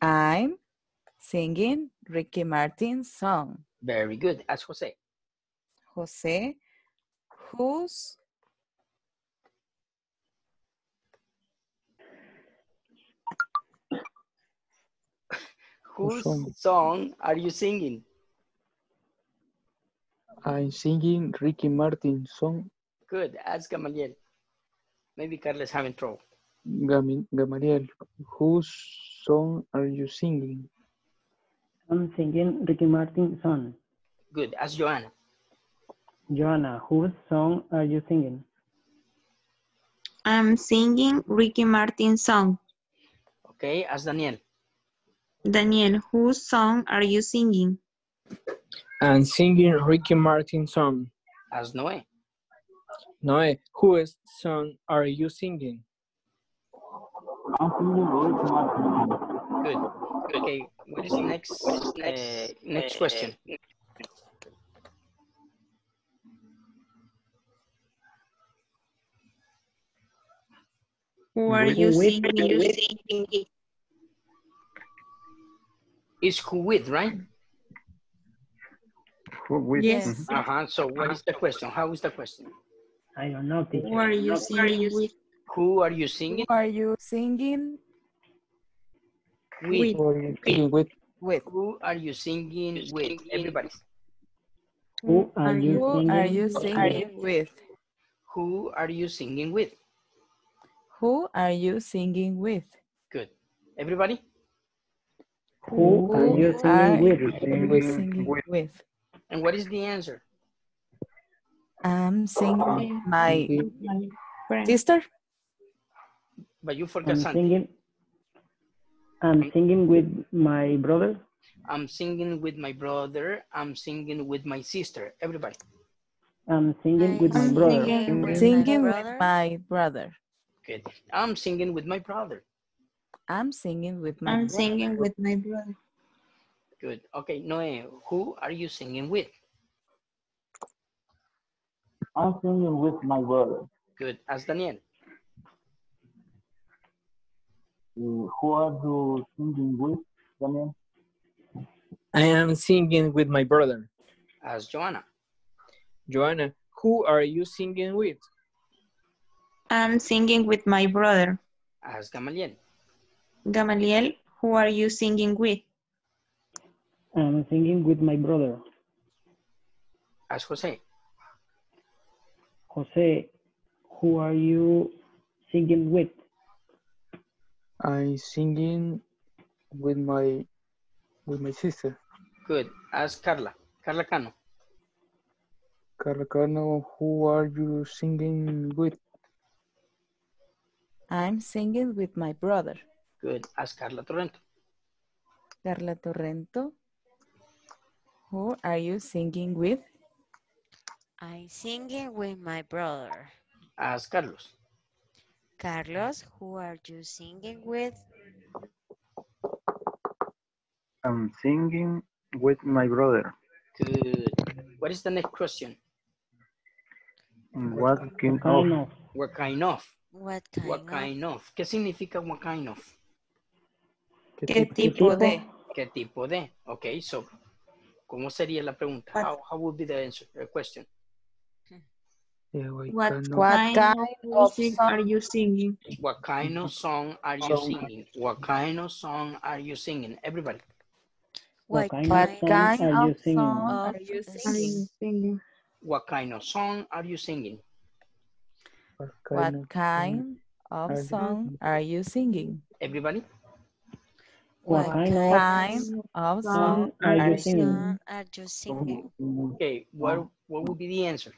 I'm singing Ricky Martin's song. Very good. Ask Jose. Jose, whose Whose song? song are you singing? I'm singing Ricky Martin song. Good. Ask Gamaliel. Maybe Carlos is having trouble. Gami- Gamaliel, whose song are you singing? I'm singing Ricky Martin song. Good. Ask Joanna. Joanna, whose song are you singing? I'm singing Ricky Martin's song. Okay. Ask Daniel. Daniel, whose song are you singing? I'm singing Ricky Martin song. Ask Noé. Noe, whose song are you singing? I'm singing Ricky Martin. Good. Okay. What is the next uh, next question? Who are With- you with- singing? Is who with, right? Who with? Yes. Uh huh. So what is the question? How is the question? I don't know, teacher. Who are you singing with? Who are you who singing are you singing with? Who are you singing with? with? Who are you singing with? Everybody. Who are you Who singing? are you singing with? Who are you singing with? Who are you singing with? Good. Everybody. Who are you Who are singing with? Singing singing with. with? And what is the answer? I'm singing my My sister. But you forgot I'm something. Singing. I'm singing with my brother. I'm singing with my brother. I'm singing with my sister. Everybody. I'm singing with my I'm brother. singing with Singing with brother. my brother. Good. I'm singing with my brother. I'm singing with my I'm brother. singing with my brother. Good. Okay, Noé, who are you singing with? I'm singing with my brother. Good. As Daniel. Uh, who are you singing with, Daniel? I am singing with my brother. As Joanna. Joanna, who are you singing with? I'm singing with my brother. As Gamaliel. Gamaliel, who are you singing with? I'm singing with my brother. As Jose. Jose, who are you singing with? I'm singing with my with my sister. Good. Ask Carla. Carla Cano. Carla Cano, who are you singing with? I'm singing with my brother. Good. Ask Carla Torrento. Carla Torrento. Who are you singing with? I'm singing with my brother. Ask Carlos. Carlos, who are you singing with? I'm singing with my brother. Good. What is the next question? What kind Kind of of. What kind of? What kind What of? kind of? ¿Qué significa what kind of? ¿Qué tipo de? ¿Qué tipo de? Okay, so, ¿cómo sería la pregunta? What- How, how would be the answer, the question? Yeah, what What kind of- What kind kind of of music song? are you singing? What kind of song are you singing? What kind of song are you singing? Everybody. What kind of What song kind are you of singing? song are you singing? What kind of song are you singing? what What kind of of song are you singing? Everybody? What What kind of Kind of song song are you singing? song are you singing? Okay, what, what would be the answer?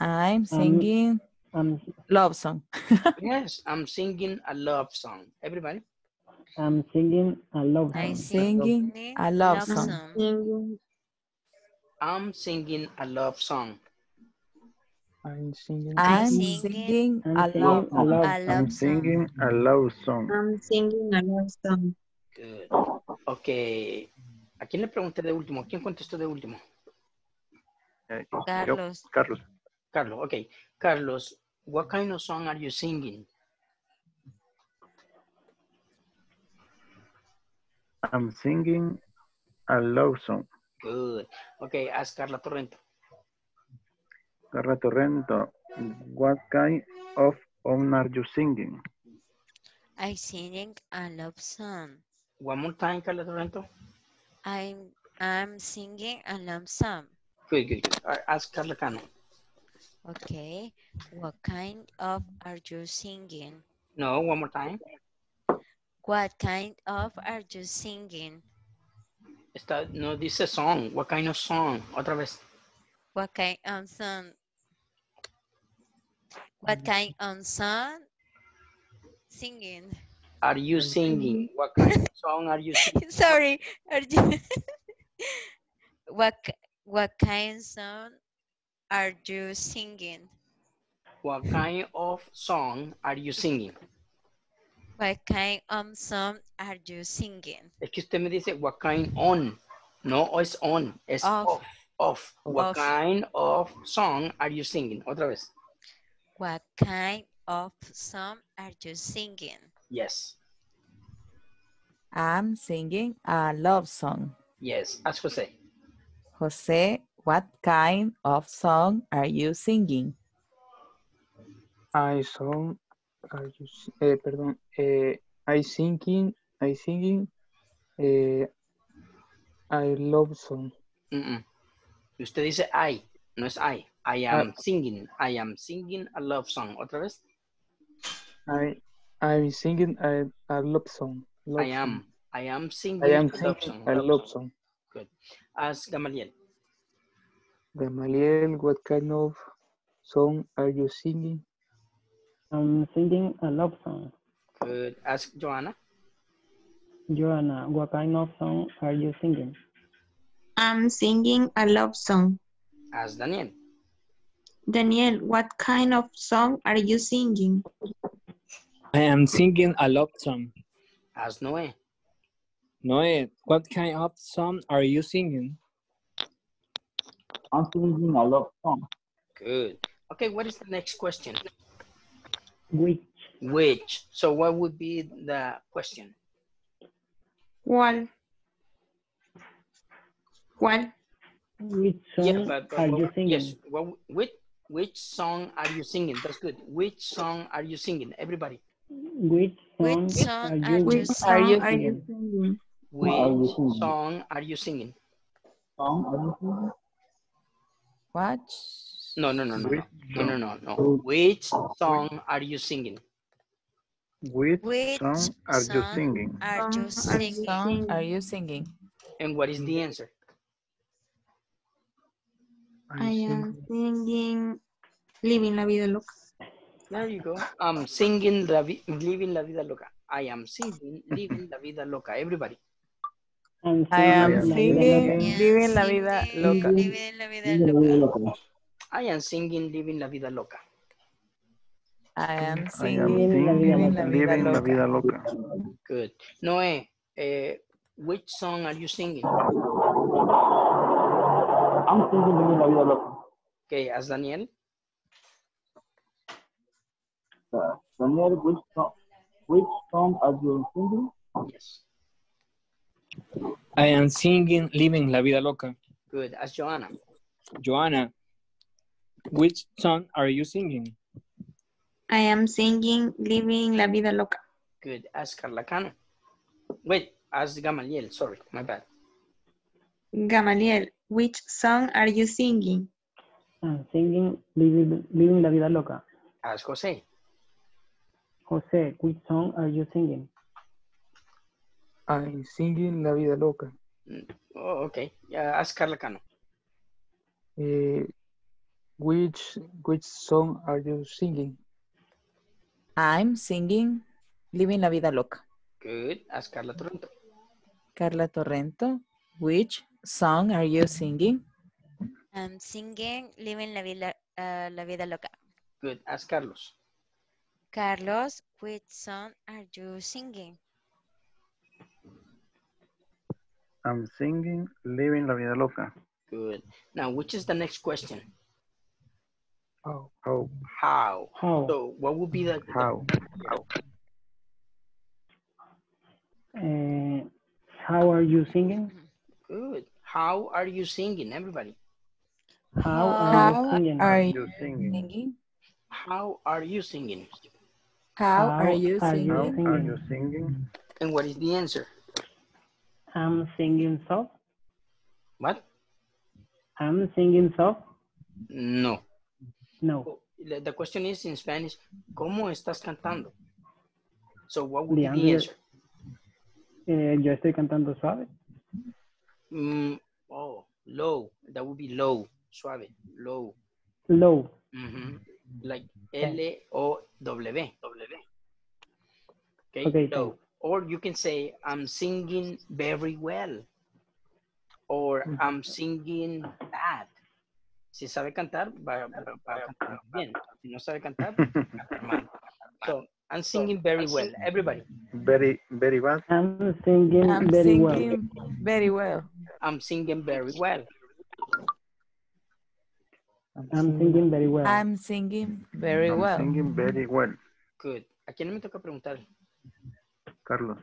I'm singing I'm love song. yes, I'm singing a love song. Everybody? I'm singing a love song. I'm song. Singing singing a love love song. song. I'm singing a love song. I'm singing I'm singing singing a love a love song. I'm singing a love song. I'm singing a love song. Good. Okay. ¿A quién le pregunté de último? ¿Quién contestó de último? Eh, yo, Carlos. Carlos. Carlos, okay. Carlos, what kind of song are you singing? I'm singing a love song. Good. Okay, ask Carla Torrento. Carla Torrento, what kind of song are you singing? I'm singing a love song. One more time, Carla Torrento. I'm I'm singing a love song. Good, good, good. Uh, Ask Carla Cano. Okay. What kind of are you singing? No, one more time. What kind of are you singing? Está, no dice song. What kind of song? Otra vez. What kind of song? What kind of song? Singing. Are you singing? What kind of song are you singing? Sorry. Are you what what kind of song are you singing? What kind of song are you singing? What kind of song are you singing? Es que usted me dice what kind on. No es on, es Of. off. Off. What Of. kind of song are you singing? Otra vez. What kind of song are you singing? Yes. I'm singing a love song. Yes. Ask Jose. Jose, what kind of song are you singing? I song are you si- eh, perdón eh, I singing I singing eh, I love song Mm-mm. Usted dice I, no es I. I am singing. I am singing a love song. Otra vez. I I'm singing a, a love song love I am. song. I am singing I am a love singing song. a love love song. song Good. Ask Gamaliel. Gamaliel what kind of song are you singing I'm singing a love song. Good. Ask Joanna. Joanna, what kind of song are you singing? I'm singing a love song. Ask Daniel. Daniel, what kind of song are you singing? I am singing a love song. Ask Noé. Noe, what kind of song are you singing? I'm singing a love song. Good. Okay, what is the next question? Which Which? So what would be the question? ¿Cuál? ¿Cuál? which song Yeah, but, but are you singing? yes. Well, which which song are you singing? That's good. Which song are you singing? Everybody. Which song, Which song are you, are you Which Are you song are you singing? Which are you singing? song are you singing? Song are you singing? What No, no, no, no, no, no, no, song? no, no. Which song are you singing? Which, Which song are you singing? are you singing? Song are you singing? And what is the answer? I am singing Living La Vida Loca. There you go. I'm singing la vi- living la vida loca. I am singing living la vida loca. Everybody. I am singing Living La Vida Loca. I am singing living la vida loca. I am singing Living La. Vida Loca. Good. Noé, eh, which song are you singing? I'm singing Living La Vida Loca. Okay, as Daniel. Uh, Daniel, which song, which song are you singing? Yes. I am singing Living La Vida Loca. Good. As Joanna. Joanna, which song are you singing? I am singing Living La Vida Loca. Good. As Carla Cano. Wait, as Gamaliel. Sorry, my bad. Gamaliel, which song are you singing? I'm singing Living, Living La Vida Loca. As Jose. Jose, which song are you singing? I'm singing La Vida Loca. Oh, okay. Yeah, as Carla Cano. Eh, which which song are you singing? I'm singing Living La Vida Loca. Good. As Carla Torrento. Carla Torrento, which song are you singing? I'm singing Living la vida, uh, la vida loca. Good. As Carlos. Carlos, which song are you singing? I'm singing Living La Vida Loca. Good. Now, which is the next question? Oh, How? How? How? So, what would be the, the How? How? Uh, how are you singing? Good. How are you singing, everybody? How are you singing? are You you singing? singing? How are you singing? How are you are you singing? How are you singing? And what is the answer? I'm singing soft. What? I'm singing soft. No. No. The the question is in Spanish, ¿cómo estás cantando? So, what would The be the answer- answer? Eh, yo estoy cantando suave. Mm, oh, low. That would be low. Suave. Low. Low. Mhm. Like L-O-W. Okay, Okay, low. Or you can say, I'm singing very well. Or mm-hmm. I'm singing bad. Si sabe cantar, va, va- va a cantar bien. Si no sabe cantar, va a cantar mal. So, I'm singing very well. Everybody, Very, very well. I'm singing I'm very well. very well. I'm singing very well. I'm singing very well. I'm singing very I'm well. singing very well. Good. ¿A quién me toca preguntar? Carlos.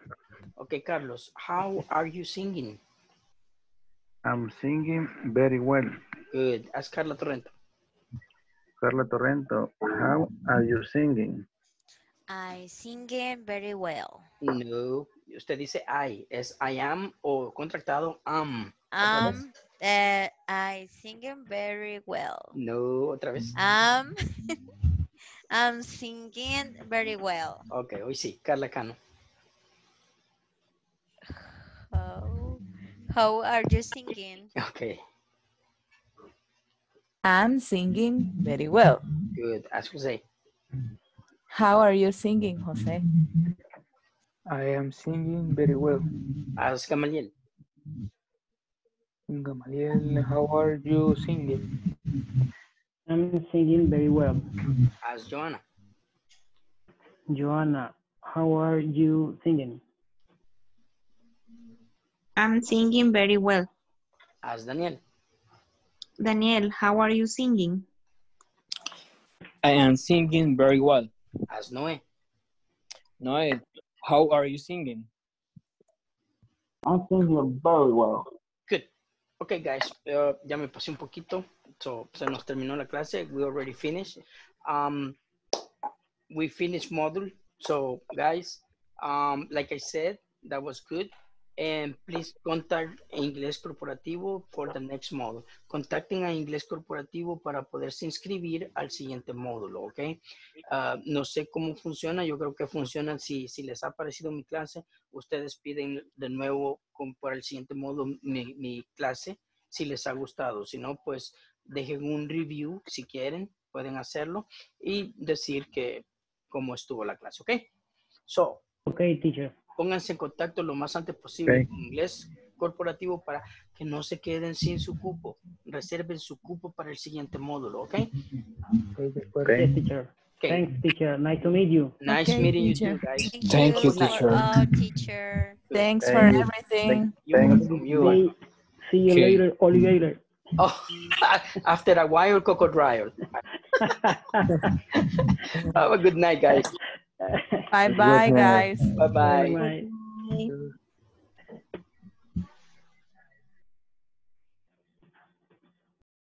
Okay, Carlos, how are you singing? I'm singing very well. Good. Ask Carla Torrento. Carla Torrento. How are you singing? I singing very well. No. Usted dice I. Es I am o contractado am. Um, uh, I singing very well. No, otra vez. Um, I'm singing very well. Ok, hoy sí. Carla Cano. How, how are you singing? Ok, I'm singing very well. good. Ask Jose. How are you singing, Jose? I am singing very well. Ask Gamaliel. Gamaliel, how are you singing? I'm singing very well. Ask Joanna. Joanna, how are you singing? I'm singing very well. Ask Daniel. Daniel, how are you singing? I am singing very well. Ask Noé. Noel, how are you singing? I'm singing very well. Okay, guys. uh, ya me pasé un poquito. So, se nos terminó la clase. We already finished. Um, we finished module. So, guys, um, like I said, that was good. And please contact Inglés Corporativo for the next module. Contacten a Inglés Corporativo para poderse inscribir al siguiente módulo, ¿ok? Ah, no sé cómo funciona, yo creo que funciona si, si les ha parecido mi clase, ustedes piden de nuevo con- para el siguiente módulo mi, mi clase, si les ha gustado. Si no, pues dejen un review si quieren, pueden hacerlo y decir que cómo estuvo la clase, ¿ok? So, Okay, teacher. Pónganse en contacto lo más antes posible Ok. con inglés corporativo para que no se queden sin su cupo. Reserven su cupo para el siguiente módulo, ¿ok? Okay. Okay. Teacher. Okay. Thanks, teacher. Nice to meet you. Nice Okay, meeting you teacher. too, guys. Thank you, teacher. all, teacher. Thanks Thank for you. everything. Welcome. You're welcome. See, see you Okay. later, alligator. Oh, after a while, crocodile. Have a good night, guys. Bye bye, guys. Bye-bye. Bye.